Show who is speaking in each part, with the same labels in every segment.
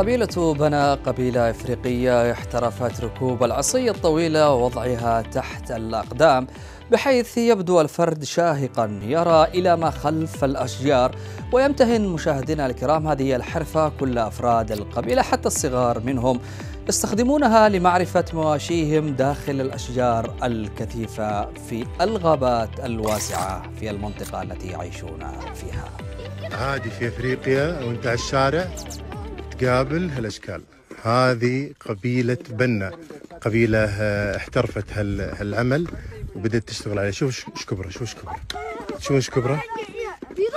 Speaker 1: قبيلة بنا قبيلة إفريقية احترفت ركوب العصي الطويلة ووضعها تحت الأقدام بحيث يبدو الفرد شاهقا. يرى إلى ما خلف الأشجار ويمتهن مشاهدينا الكرام هذه الحرفة كل أفراد القبيلة حتى الصغار منهم يستخدمونها لمعرفة مواشيهم داخل الأشجار الكثيفة في الغابات الواسعة في المنطقة التي يعيشون فيها.
Speaker 2: عادي في إفريقيا وانت على الشارع؟ تقابل هالأشكال. هذه قبيلة بنا. قبيلة آه، احترفت هال- هالعمل وبدأت تشتغل عليه شوف إيش كبرة شوف إيش كبرة. شوف إيش كبرة.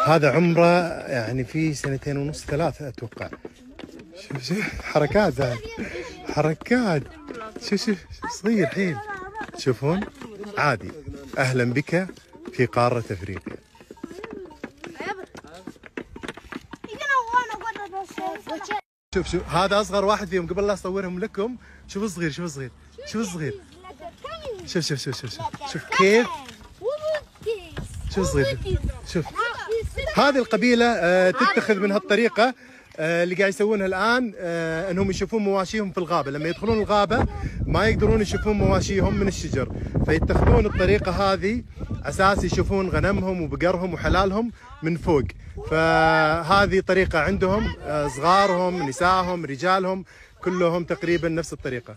Speaker 2: هذا عمره يعني في سنتين ونص ثلاثة أتوقع. شوف شوف. حركات هذا حركات. شوف شوف. صغير حيل. تشوفون عادي. أهلا بك في قارة أفريقيا. شوف شوف هذا أصغر واحد فيهم قبل لا أصورهم لكم شوف صغير شوف صغير شوف صغير. شوف شوف شوف شوف شوف, كيف؟ شوف صغير شوف. هذه القبيلة آه، تتخذ من هالطريقه آه، اللي قاعد يسوونها الآن آه، إنهم يشوفون مواشيهم في الغابة. لما يدخلون الغابة ما يقدرون يشوفون مواشيهم من الشجر فيتخذون الطريقة هذه أساس يشوفون غنمهم وبقرهم وحلالهم من فوق. فهذه طريقة عندهم آه، صغارهم نسائهم رجالهم كلهم تقريبا نفس
Speaker 3: الطريقة.